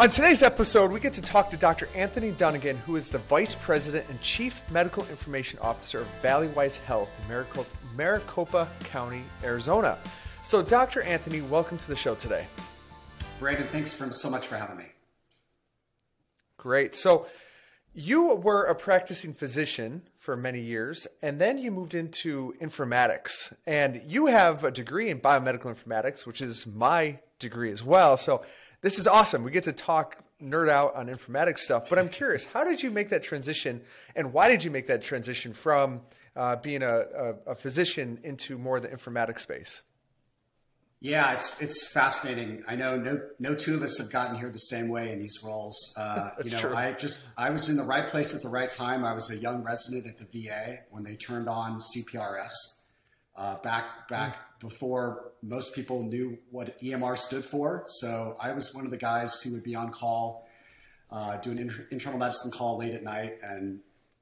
On today's episode, we get to talk to Dr. Anthony Dunnigan, who is the Vice President and Chief Medical Information Officer of Valleywise Health in Maricopa, Maricopa County, Arizona. So, Dr. Anthony, welcome to the show today. Brandon, thanks for, so much for having me. Great. So, you were a practicing physician for many years, and then you moved into informatics. And you have a degree in biomedical informatics, which is my degree as well. So, this is awesome. We get to talk nerd out on informatics stuff. But I'm curious, how did you make that transition, and why did you make that transition from uh, being a, a, a, physician into more the informatics space? Yeah, it's it's fascinating. I know no no two of us have gotten here the same way in these roles. Uh, you know, true. I just I was in the right place at the right time. I was a young resident at the VA when they turned on CPRS uh, back back before most people knew what EMR stood for. So I was one of the guys who would be on call, uh, doing inter- internal medicine call late at night and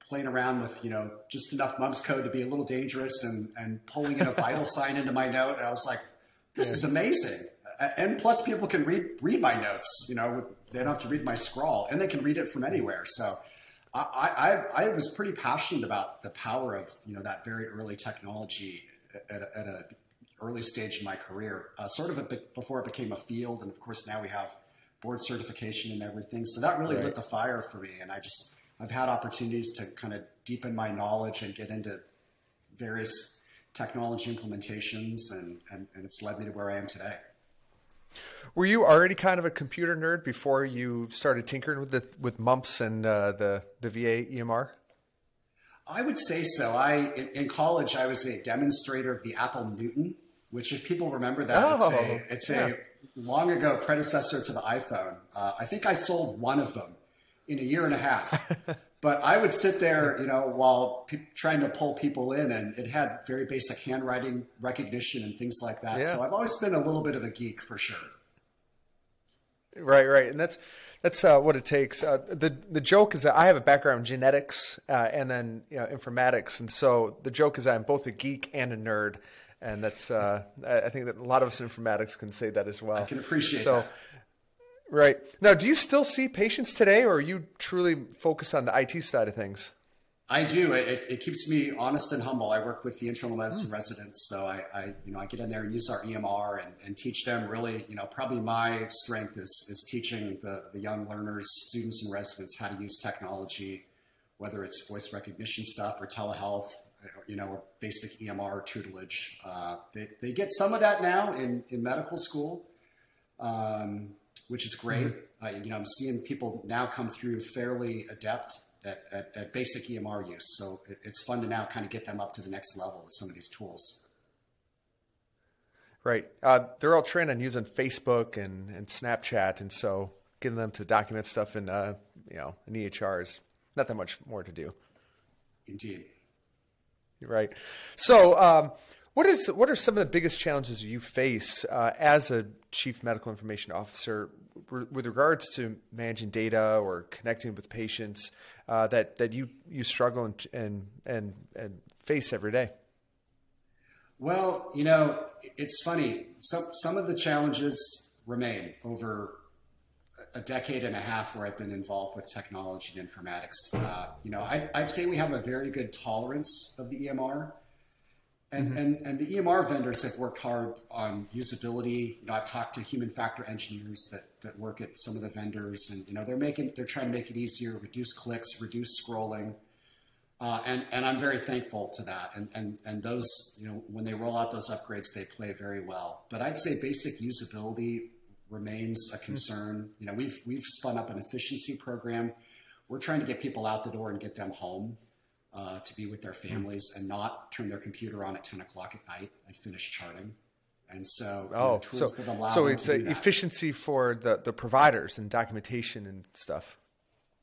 playing around with, you know, just enough mumps code to be a little dangerous and, and pulling in a vital sign into my note. And I was like, this yeah. is amazing. And plus people can read, read my notes, you know, they don't have to read my scrawl and they can read it from anywhere. So I, I, I was pretty passionate about the power of, you know, that very early technology at a, at a early stage in my career, uh, sort of bit before it became a field. And of course, now we have board certification and everything. So that really right. lit the fire for me. And I just, I've had opportunities to kind of deepen my knowledge and get into various technology implementations, and, and, and it's led me to where I am today. Were you already kind of a computer nerd before you started tinkering with the with mumps and uh, the the VA EMR? I would say so. I in, in, college I was a demonstrator of the Apple Newton, which if people remember that, oh, it's a it's yeah. a long ago predecessor to the iPhone. Uh, I think I sold one of them in a year and a half. but I would sit there, you know, while pe- trying to pull people in, and it had very basic handwriting recognition and things like that. Yeah. So I've always been a little bit of a geek for sure. Right, right, and that's that's uh, what it takes. Uh, the the joke is that I have a background in genetics uh, and then you know, informatics, and so the joke is I'm both a geek and a nerd, and that's uh, I think that a lot of us in informatics can say that as well. I can appreciate so, that. Right now, do you still see patients today, or are you truly focused on the IT side of things? I do. It, it, keeps me honest and humble. I work with the internal medicine mm. residents, so I, I, you know, I get in there and use our EMR and, and teach them. Really, you know, probably my strength is is teaching the the young learners, students, and residents how to use technology, whether it's voice recognition stuff or telehealth, you know, basic EMR tutelage. Uh, they they get some of that now in in medical school, um, which is great. Mm. Uh, you know, I'm seeing people now come through fairly adept at, at, at basic EMR use. So it, it's fun to now kind of get them up to the next level with some of these tools. Right. Uh, they're all trained on using Facebook and, and Snapchat, and so getting them to document stuff in uh, you know an EHR is not that much more to do. Indeed. Right. So, um, what is what are some of the biggest challenges you face uh, as a chief medical information officer with regards to managing data or connecting with patients uh, that that you you struggle and, and and and face every day? Well, you know, it's funny. Some some of the challenges remain over a decade and a half where I've been involved with technology and informatics. Uh, you know, I, I'd say we have a very good tolerance of the EMR. And, mm-hmm. and, and the EMR vendors have worked hard on usability. You know, I've talked to human factor engineers that, that work at some of the vendors, and you know, they're making they're trying to make it easier, reduce clicks, reduce scrolling, uh, and and I'm very thankful to that. And and and those, you know, when they roll out those upgrades, they play very well. But I'd say basic usability remains a mm-hmm. concern. Mm-hmm. You know, we've we've spun up an efficiency program. We're trying to get people out the door and get them home uh, to be with their families and not turn their computer on at 10 o'clock at night and finish charting. And so, oh, you know, so, so it's efficiency for the, the providers and documentation and stuff.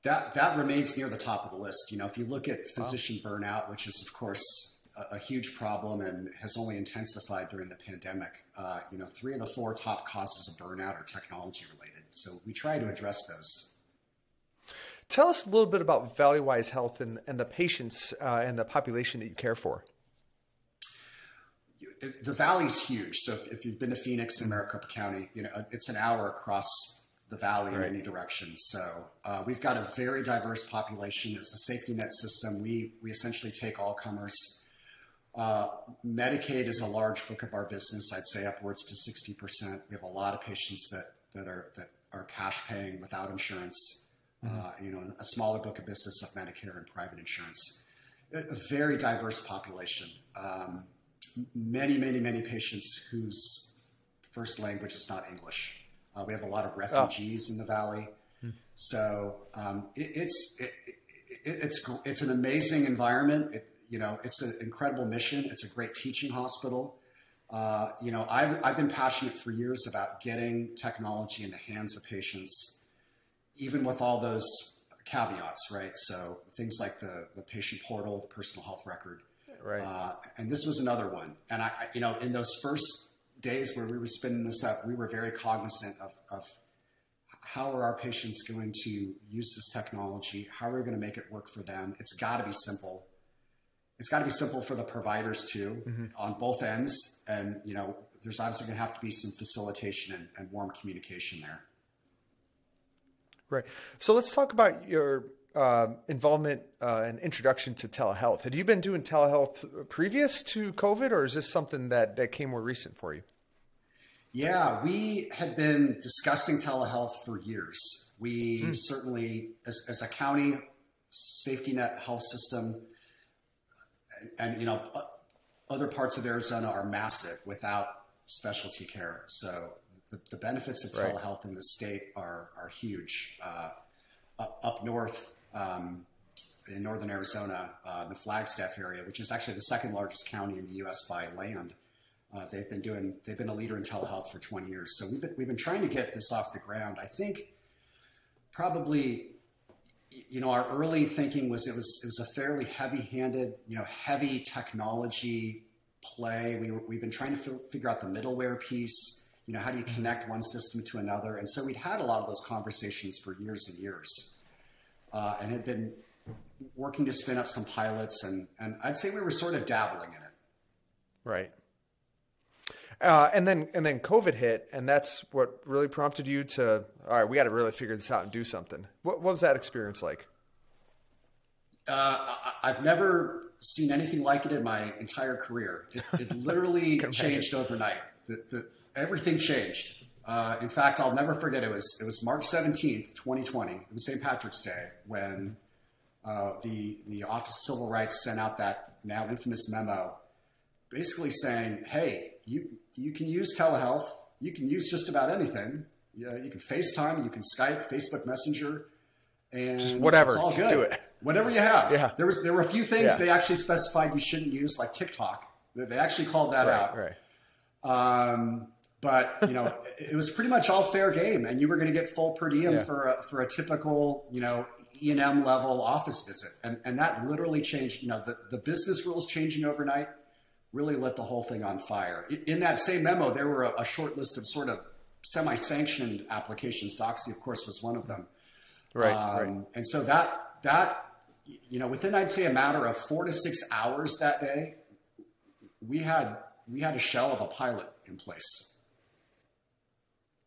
That, that remains near the top of the list. You know, if you look at physician oh. burnout, which is of course a, a, huge problem and has only intensified during the pandemic, uh, you know, three of the four top causes of burnout are technology related. So we try to address those Tell us a little bit about Valleywise Health and, and the patients uh, and the population that you care for. The valley's huge. So if, if, you've been to Phoenix and Maricopa County, you know it's an hour across the valley right. in any direction. So uh, we've got a very diverse population. As a safety net system, we we essentially take all comers. Uh, Medicaid is a large book of our business. I'd say upwards to sixty percent. We have a lot of patients that that are that are cash paying without insurance. Mm-hmm. Uh, you know, a smaller book of business of Medicare and private insurance. A, a very diverse population. Um, many, many, many patients whose first language is not English. Uh, we have a lot of refugees oh. in the valley. Hmm. So um, it, it's it, it, it's it's an amazing environment. It, you know, it's an incredible mission. It's a great teaching hospital. Uh, you know, I've I've been passionate for years about getting technology in the hands of patients, even with all those caveats, right? So things like the the patient portal, the personal health record, right? Uh, and this was another one. And I, you know, in those first days where we were spinning this up, we were very cognizant of, of how are our patients going to use this technology? How are we going to make it work for them? It's got to be simple. It's got to be simple for the providers too, mm-hmm. on both ends. And you know, there's obviously going to have to be some facilitation and, and warm communication there. Right. So let's talk about your uh, involvement uh, and introduction to telehealth. Had you been doing telehealth previous to COVID, or is this something that, that came more recent for you? Yeah, we had been discussing telehealth for years. We mm. certainly, as, as, a county safety net health system, and you know, other parts of Arizona are massive without specialty care. So the, the benefits of telehealth right. in the state are are huge. Uh, up north, um, in northern Arizona, uh, the Flagstaff area, which is actually the second largest county in the U.S. by land. Uh, they've been doing. They've been a leader in telehealth for 20 years. So we've been we've been trying to get this off the ground. I think probably, you know, our early thinking was it was it was a fairly heavy-handed, you know, heavy technology play. We were, we've been trying to f- figure out the middleware piece. You know, how do you connect one system to another? And so we'd had a lot of those conversations for years and years uh, and had been working to spin up some pilots, and, and I'd say we were sort of dabbling in it. Right. Uh, and then and then COVID hit, and that's what really prompted you to all right. We got to really figure this out and do something. What, what was that experience like? Uh, I've never seen anything like it in my entire career. It, it literally changed overnight. The, the, everything changed. Uh, in fact, I'll never forget. It was it was March seventeenth, twenty twenty. It was St. Patrick's Day when uh, the the Office of Civil Rights sent out that now infamous memo, basically saying, "Hey, you you can use telehealth. You can use just about anything. Yeah, you can FaceTime. You can Skype, Facebook Messenger." And just whatever, all just do it. Whatever you have. Yeah. There was there were a few things yeah. they actually specified you shouldn't use, like TikTok. They actually called that right, out. Right. Um, but you know, it was pretty much all fair game, and you were going to get full per diem yeah. for a, for a typical you know E and M level office visit, and and that literally changed. You know, the the business rules changing overnight really lit the whole thing on fire. In that same memo, there were a, a short list of sort of semi-sanctioned applications. Doxy, of course, was one of them. Right, um, right. And so that that you know, within I'd say a matter of four to six hours that day, we had we had a shell of a pilot in place.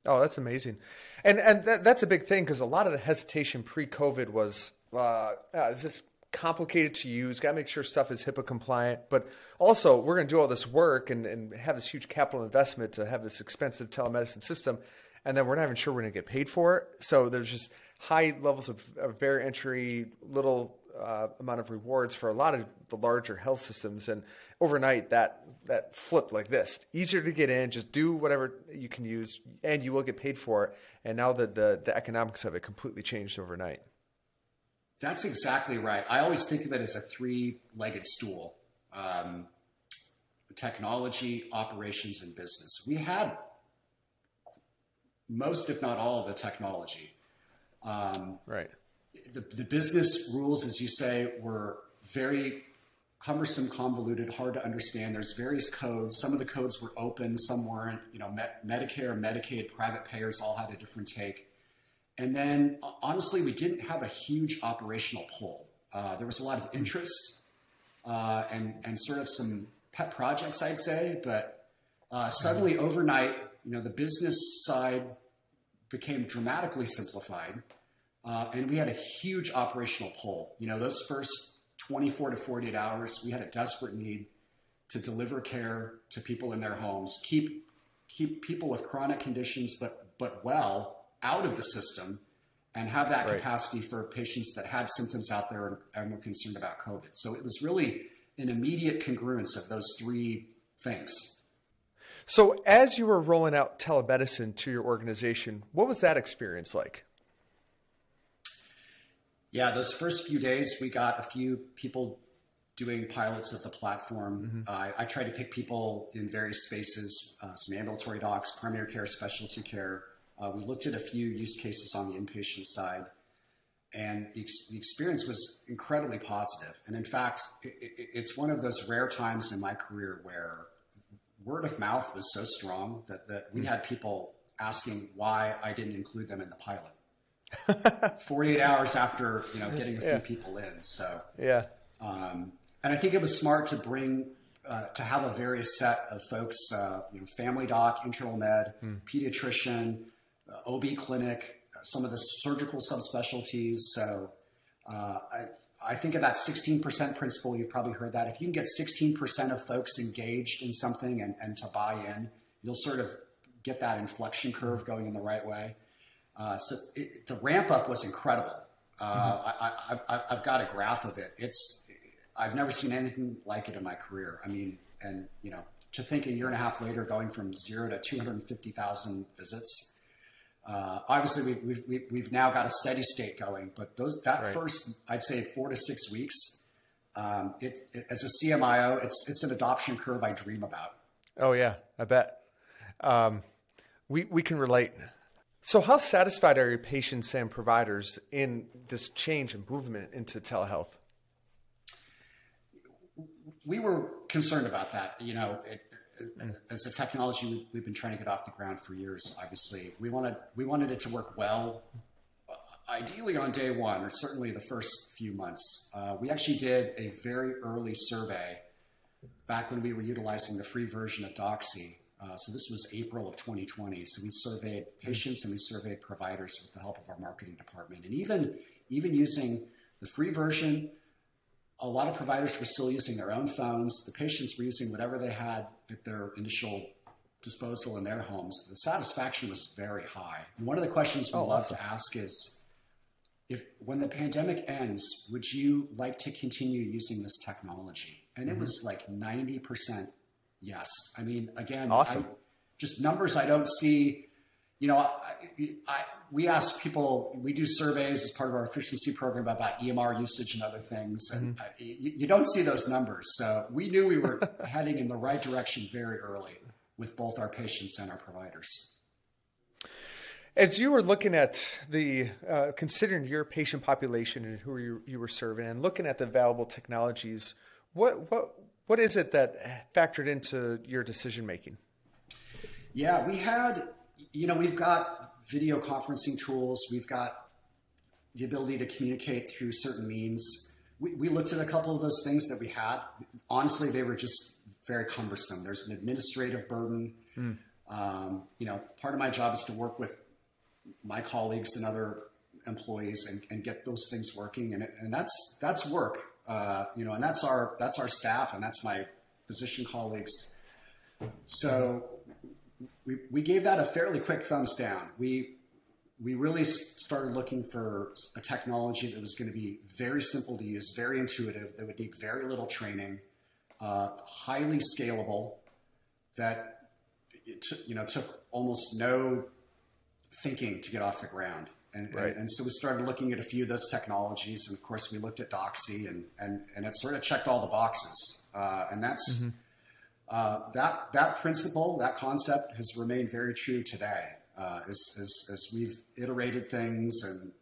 Oh, that's amazing, and and that, that's a big thing because a lot of the hesitation pre-COVID was uh, it's just complicated to use. Got to make sure stuff is HIPAA compliant, but also we're going to do all this work and, and have this huge capital investment to have this expensive telemedicine system, and then we're not even sure we're going to get paid for it. So there's just high levels of, of entry, little uh, amount of rewards for a lot of the larger health systems, and overnight that that flipped like this. Easier to get in, just do whatever you can use, and you will get paid for it. And now the, the economics of it completely changed overnight. That's exactly right. I always think of it as a three-legged stool: um, technology, operations, and business. We had most, if not all, of the technology. Um, right. The, the business rules, as you say, were very cumbersome, convoluted, hard to understand. There's various codes. Some of the codes were open, some weren't. You know, Medicare, Medicaid, private payers all had a different take. And then, honestly, we didn't have a huge operational pull. Uh, there was a lot of interest uh, and and sort of some pet projects, I'd say. But uh, suddenly, overnight, you know, the business side became dramatically simplified, uh, and we had a huge operational pull. You know, those first 24 to 48 hours, we had a desperate need to deliver care to people in their homes, keep keep people with chronic conditions but but well out of the system, and have that right. capacity for patients that had symptoms out there and, were concerned about COVID. So it was really an immediate congruence of those three things. So, as you were rolling out telemedicine to your organization, what was that experience like? Yeah, those first few days, we got a few people doing pilots of the platform. Mm-hmm. Uh, I tried to pick people in various spaces, uh, some ambulatory docs, primary care, specialty care. Uh, we looked at a few use cases on the inpatient side, and the, ex- the experience was incredibly positive. And in fact, it, it, it's one of those rare times in my career where word of mouth was so strong that, that we mm-hmm. had people asking why I didn't include them in the pilot. 48 hours after you know getting a few yeah. people in. So yeah, um, and I think it was smart to bring uh, to have a various set of folks, uh, you know, family doc, internal med, hmm. pediatrician, OB clinic, uh, some of the surgical subspecialties. So uh, I. I think of that 16% principle. You've probably heard that. If you can get 16% of folks engaged in something and, and to buy in, you'll sort of get that inflection curve going in the right way. Uh, so it, the ramp up was incredible. Uh, mm-hmm. I, have got a graph of it. It's I've never seen anything like it in my career. I mean, and you know, to think a year and a half later, going from zero to 250,000 visits. Uh, obviously, we've, we've, we've now got a steady state going, but those that right. first, I'd say, four to six weeks, um, it, it, as a CMIO, it's it's an adoption curve I dream about. Oh yeah, I bet. Um, we we can relate. So, how satisfied are your patients and providers in this change and movement into telehealth? We were concerned about that. You know, it, as a technology, we've been trying to get off the ground for years. Obviously, we wanted we wanted it to work well. Ideally, on day one, or certainly the first few months, uh, we actually did a very early survey back when we were utilizing the free version of Doxy uh, so this was April of 2020. So we surveyed patients and we surveyed providers with the help of our marketing department. And even even using the free version, a lot of providers were still using their own phones. The patients were using whatever they had at their initial disposal in their homes. The satisfaction was very high. And one of the questions we oh, love awesome. to ask is if when the pandemic ends, would you like to continue using this technology? And mm-hmm. it was like 90% Yes. I mean, again, awesome. I, just numbers I don't see. You know, I, I, we ask people, we do surveys as part of our efficiency program about EMR usage and other things, and mm-hmm. you, you, don't see those numbers. So we knew we were heading in the right direction very early with both our patients and our providers. As you were looking at the, uh, considering your patient population and who you, you were serving, and looking at the available technologies, what what what is it that factored into your decision making? Yeah, we had, you know, we've got video conferencing tools, we've got the ability to communicate through certain means. We, we looked at a couple of those things that we had. Honestly, they were just very cumbersome. There's an administrative burden. Mm. Um, you know, part of my job is to work with my colleagues and other employees and, and get those things working, and, it, and that's that's work. Uh, you know, and that's our that's our staff, and that's my physician colleagues. So we we gave that a fairly quick thumbs down. We we really started looking for a technology that was going to be very simple to use, very intuitive, that would need very little training, uh, highly scalable, that it you know took almost no thinking to get off the ground. And, right. and, and, so we started looking at a few of those technologies. And of course, we looked at Doxy and, and, and it sort of checked all the boxes. Uh, and that's mm-hmm. Uh, that, that principle, that concept has remained very true today uh, as, as, as we've iterated things and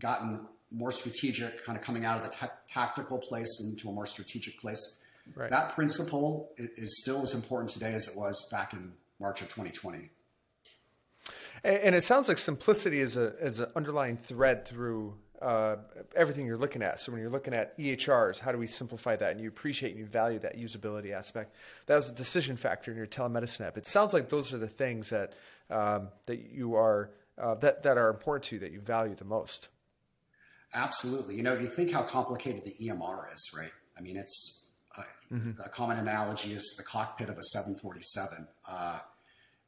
gotten more strategic, kind of coming out of the tactical place into a more strategic place. Right. That principle is still as important today as it was back in March of 2020. And, it sounds like simplicity is a is an underlying thread through uh, everything you're looking at. So when you're looking at EHRs, how do we simplify that? And you appreciate and you value that usability aspect. That was a decision factor in your telemedicine app. It sounds like those are the things that um, that you are uh, that that are important to you that you value the most? Absolutely. You know, you think how complicated the EMR is, right? I mean, it's uh, mm-hmm. a common analogy is the cockpit of a 747.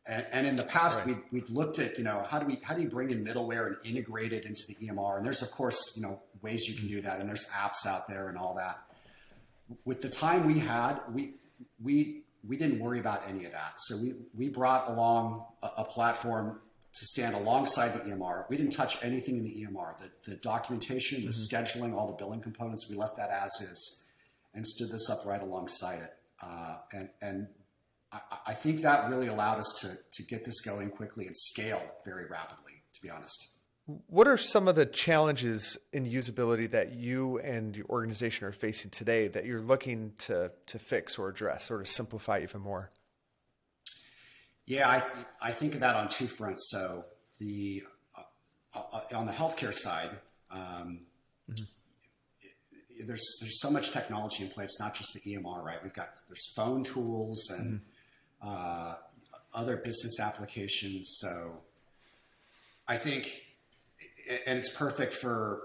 And, and, in the past, right. we, we've looked at, you know, how do we how do you bring in middleware and integrate it into the EMR? And there's of course, you know, ways you can do that, and there's apps out there and all that. With the time we had, we we we didn't worry about any of that. So we we brought along a, a platform to stand alongside the EMR. We didn't touch anything in the EMR. The, the documentation, the mm-hmm. scheduling, all the billing components, we left that as is and stood this up right alongside it. Uh, and and I, I, think that really allowed us to, to get this going quickly and scale very rapidly, to be honest. What are some of the challenges in usability that you and your organization are facing today that you're looking to, to fix or address or to simplify even more? Yeah, I, th- I think of that on two fronts. So the uh, uh, on the healthcare side, um, mm-hmm. there's there's so much technology in play. It's not just the EMR, right? We've got there's phone tools and mm-hmm. Uh, other business applications. So I think, and it's perfect for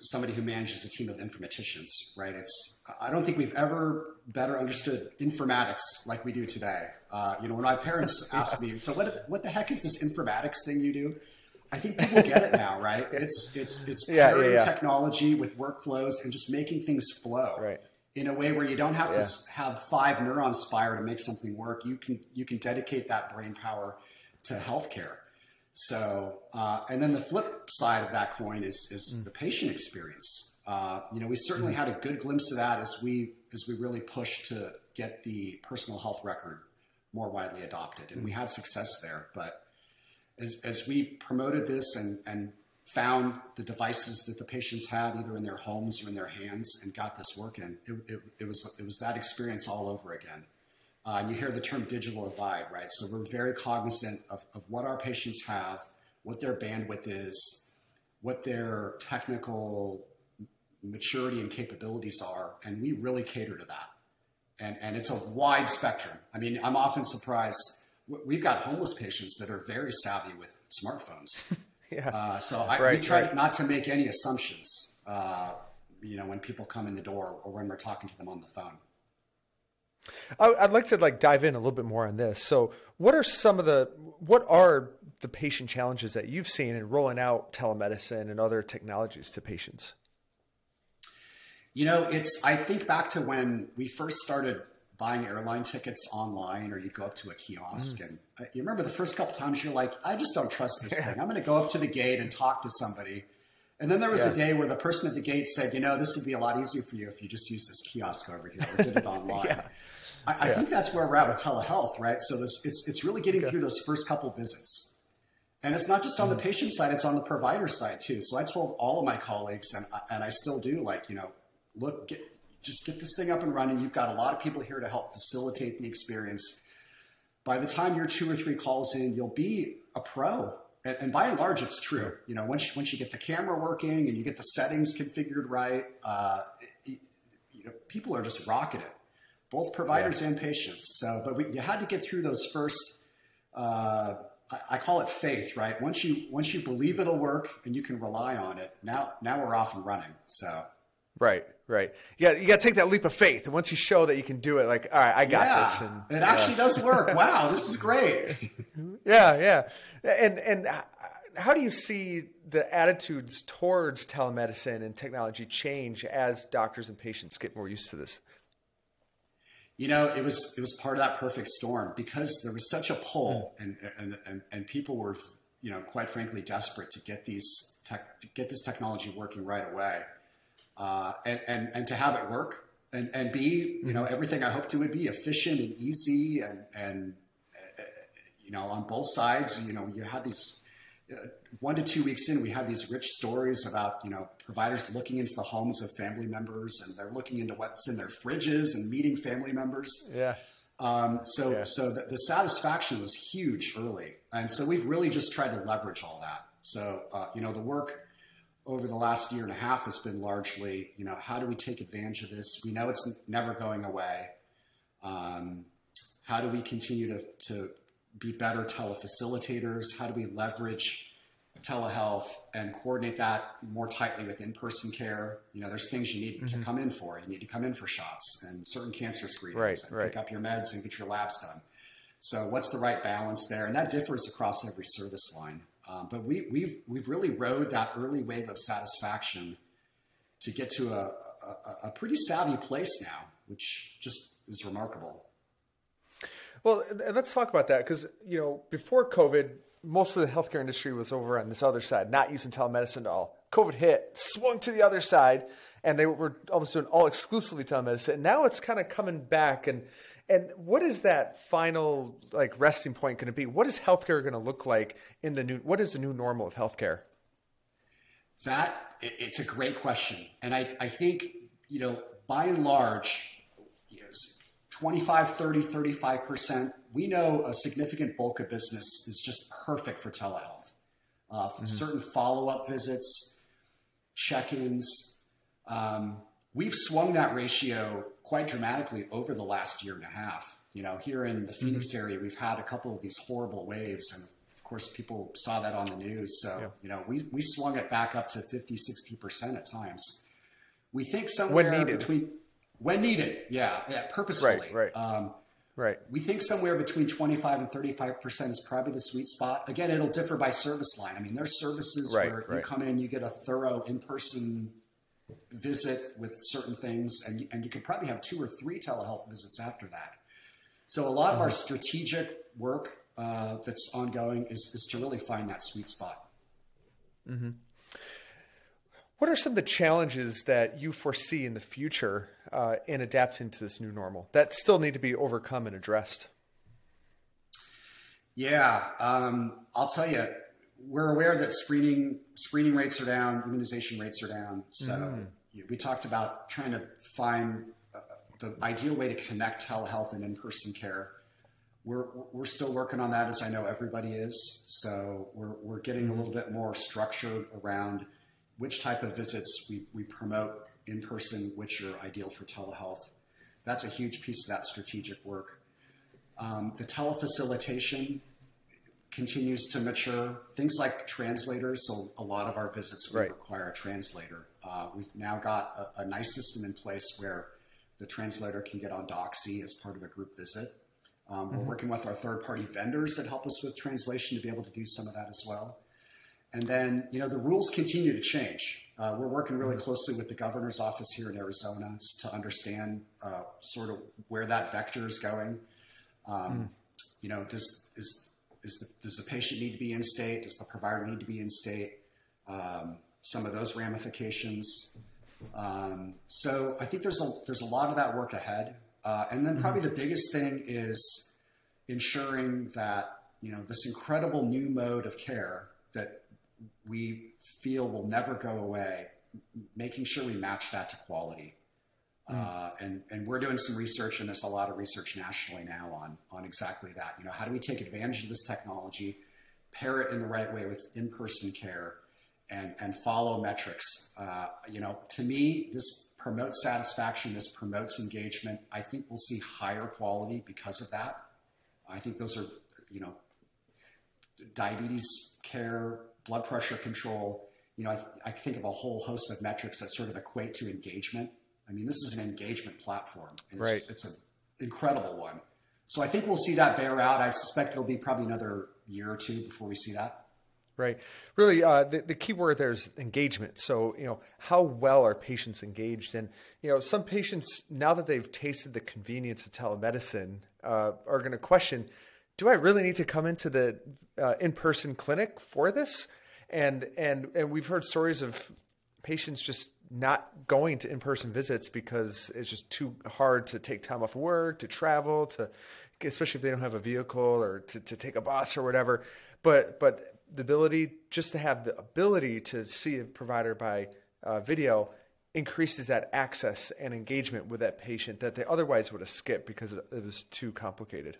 somebody who manages a team of informaticians, right? It's I don't think we've ever better understood informatics like we do today. Uh, you know, when my parents asked me, "So what? What the heck is this informatics thing you do?" I think people get it now, right? It's it's it's pairing yeah, yeah, yeah. technology with workflows and just making things flow right. In a way where you don't have to have five neurons fire to make something work. You can you can dedicate that brain power to healthcare. So, uh, and then the flip side of that coin is, is mm. the patient experience. Uh, you know, we certainly mm. had a good glimpse of that as we as we really pushed to get the personal health record more widely adopted, and mm. we had success there. But as as we promoted this and and found the devices that the patients had either in their homes or in their hands and got this working, it, it, it was it was that experience all over again. Uh, and you hear the term digital divide, right? So we're very cognizant of, of what our patients have, what their bandwidth is, what their technical maturity and capabilities are, and we really cater to that. And, and it's a wide spectrum. I mean, I'm often surprised. We've got homeless patients that are very savvy with smartphones. yeah. Uh, so I, right, we try right. not to make any assumptions, uh, you know, when people come in the door or when we're talking to them on the phone. I'd like to like dive in a little bit more on this. So, what are some of the what are the patient challenges that you've seen in rolling out telemedicine and other technologies to patients? You know, it's I think back to when we first started buying airline tickets online, or you'd go up to a kiosk, mm. and uh, you remember the first couple times you're like, I just don't trust this thing. I'm going to go up to the gate and talk to somebody. And then there was yeah. a day where the person at the gate said, you know, this would be a lot easier for you if you just use this kiosk over here or did it online. yeah. I, yeah. I, think that's where we're at with telehealth, right? So this, it's it's really getting okay. through those first couple visits, and it's not just on the patient side; it's on the provider side too. So I told all of my colleagues, and and I still do, like you know, look, get, just get this thing up and running. You've got a lot of people here to help facilitate the experience. By the time you're two or three calls in, you'll be a pro. And, and by and large, it's true. You know, once you, once you get the camera working and you get the settings configured right, uh, it, you know, people are just rocking it both providers yeah. and patients. So, but we, you had to get through those first. Uh, I, I, call it faith, right? Once you once you believe it'll work and you can rely on it, now now we're off and running. So. Right, right. Yeah, you, got to take that leap of faith, and once you show that you can do it, like, all right, I got yeah, this. And it actually does work. wow, this is great. yeah, yeah. And and how do you see the attitudes towards telemedicine and technology change as doctors and patients get more used to this? you know, it was it was part of that perfect storm because there was such a pull, mm. and, and and and people were, you know, quite frankly, desperate to get these tech, to get this technology working right away, uh, and and and to have it work and and be, you know, mm-hmm. everything I hoped it would be efficient and easy, and and uh, you know, on both sides, you know, you have these one to two weeks in, we have these rich stories about you know providers looking into the homes of family members, and they're looking into what's in their fridges and meeting family members. Yeah. Um, so yeah. so the, the, satisfaction was huge early, and so we've really just tried to leverage all that. So uh, you know the work over the last year and a half has been largely you know how do we take advantage of this? We know it's never going away. Um, how do we continue to, to be better telefacilitators? How do we leverage telehealth and coordinate that more tightly with in-person care. You know, there's things you need mm-hmm. to come in for. You need to come in for shots and certain cancer screenings right, and right. pick up your meds and get your labs done. So what's the right balance there? And that differs across every service line. Um, but we, we've we've really rode that early wave of satisfaction to get to a, a, a pretty savvy place now, which just is remarkable. Well, let's talk about that because you know before COVID, most of the healthcare industry was over on this other side, not using telemedicine at all. COVID hit, swung to the other side, and they were almost doing all exclusively telemedicine. And now it's kind of coming back. And and what is that final like resting point going to be? What is healthcare going to look like in the new? What is the new normal of healthcare? That it's a great question, and I I think you know by and large 25, 30, 35%. We know a significant bulk of business is just perfect for telehealth. Uh, mm-hmm. Certain follow up visits, check ins. Um, we've swung that ratio quite dramatically over the last year and a half. You know, here in the Phoenix mm-hmm. area, we've had a couple of these horrible waves, and of course, people saw that on the news. So, yeah. you know, we, we swung it back up to 50, 60% at times. We think somewhere between when needed. Yeah, yeah, purposefully. Right, right. Um, right. We think somewhere between 25 and 35 percent is probably the sweet spot. Again, it'll differ by service line. I mean, there's services right, where right. you come in, you get a thorough in-person visit with certain things, and you, and you could probably have two or three telehealth visits after that. So a lot of our mm-hmm. strategic work uh, that's ongoing is, is to really find that sweet spot. Mm-hmm. What are some of the challenges that you foresee in the future uh, in adapting to this new normal that still need to be overcome and addressed? Yeah, um, I'll tell you, we're aware that screening screening rates are down, immunization rates are down. So mm. we talked about trying to find uh, the ideal way to connect telehealth and in-person care. We're, we're still working on that, as I know everybody is. So we're, we're getting mm. a little bit more structured around which type of visits we, we promote in person, which are ideal for telehealth. That's a huge piece of that strategic work. Um, the telefacilitation continues to mature. Things like translators, so a lot of our visits right. require a translator. Uh, we've now got a, a, nice system in place where the translator can get on Doxy as part of a group visit. Um, mm-hmm. We're working with our third party vendors that help us with translation to be able to do some of that as well. And then, you know, the rules continue to change. Uh, we're working really closely with the governor's office here in Arizona to understand uh, sort of where that vector is going. Um, mm. You know, does is the, does the patient need to be in state? Does the provider need to be in state? Um, some of those ramifications. Um, so I think there's a there's a lot of that work ahead. Uh, and then probably mm. the biggest thing is ensuring that you know this incredible new mode of care that we feel will never go away, making sure we match that to quality. Mm. Uh, and and we're doing some research, and there's a lot of research nationally now on on exactly that. You know, how do we take advantage of this technology, pair it in the right way with in-person care, and and follow metrics. Uh, you know, to me, this promotes satisfaction. This promotes engagement. I think we'll see higher quality because of that. I think those are you know diabetes care, blood pressure control. You know, I, I think of a whole host of metrics that sort of equate to engagement. I mean, this is an engagement platform, and it's, right. it's an incredible one. So I think we'll see that bear out. I suspect it'll be probably another year or two before we see that. Right. Really, uh, the, the key word there is engagement. So, you know, how well are patients engaged? And, you know, some patients, now that they've tasted the convenience of telemedicine, uh, are going to question do I really need to come into the uh, in-person clinic for this? And and and we've heard stories of patients just not going to in-person visits because it's just too hard to take time off work, to travel, to especially if they don't have a vehicle or to, to take a bus or whatever. But but the ability just to have the ability to see a provider by uh, video increases that access and engagement with that patient that they otherwise would have skipped because it was too complicated.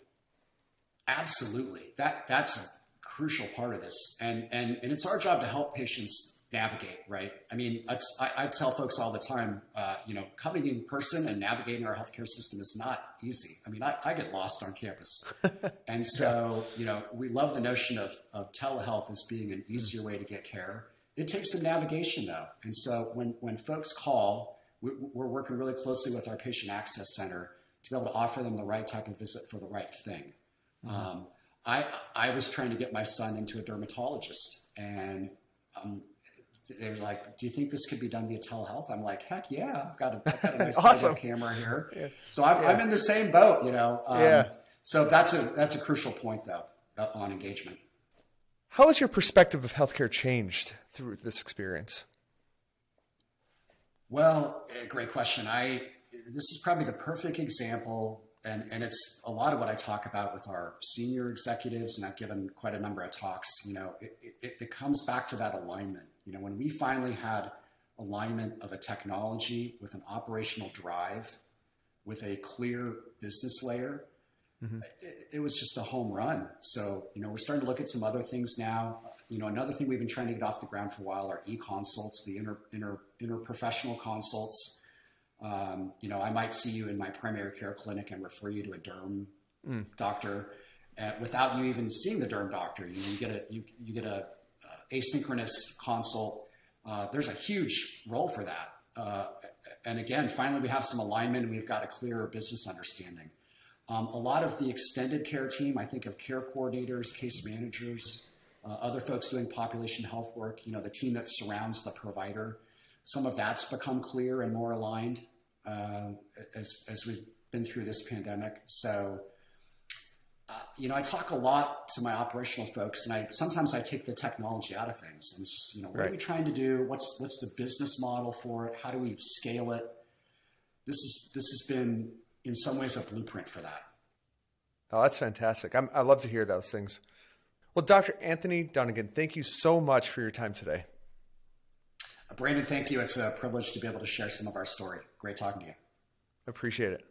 Absolutely. That that's a crucial part of this. And and and it's our job to help patients navigate, right? I mean, I, I, tell folks all the time, uh, you know, coming in person and navigating our healthcare system is not easy. I mean, I, I get lost on campus. and so, you know, we love the notion of, of telehealth as being an easier way to get care. It takes some navigation though. And so when, when folks call, we, we're working really closely with our patient access center to be able to offer them the right type of visit for the right thing. Mm-hmm. Um, I, I was trying to get my son into a dermatologist and um, they were like, "Do you think this could be done via telehealth?" I'm like, "Heck yeah! I've got a, I've got a nice awesome. camera here, yeah. so I'm, yeah. I'm, in the same boat, you know." Um, yeah. So that's a that's a crucial point though uh, on engagement. How has your perspective of healthcare changed through this experience? Well, eh, great question. I this is probably the perfect example, and and it's a lot of what I talk about with our senior executives, and I've given quite a number of talks. You know, it, it, it comes back to that alignment you know, when we finally had alignment of a technology with an operational drive, with a clear business layer, mm-hmm. it, it, was just a home run. So, you know, we're starting to look at some other things now. You know, another thing we've been trying to get off the ground for a while are e-consults, the inter, inter, interprofessional consults. Um, you know, I might see you in my primary care clinic and refer you to a derm mm. doctor uh, without you even seeing the derm doctor. You, you get a you, you get a asynchronous consult. Uh, there's a huge role for that. Uh, and again, finally, we have some alignment and we've got a clearer business understanding. Um, a lot of the extended care team, I think of care coordinators, case managers, uh, other folks doing population health work, you know, the team that surrounds the provider. Some of that's become clear and more aligned uh, as, as we've been through this pandemic. So uh, you know, I talk a lot to my operational folks, and I sometimes I take the technology out of things. And it's just, you know, what right. are we trying to do? What's what's the business model for it? How do we scale it? This is this has been in some ways a blueprint for that. Oh, that's fantastic! I'm, I love to hear those things. Well, Dr. Anthony Dunnigan, thank you so much for your time today. Uh, Brandon, thank you. It's a privilege to be able to share some of our story. Great talking to you. Appreciate it.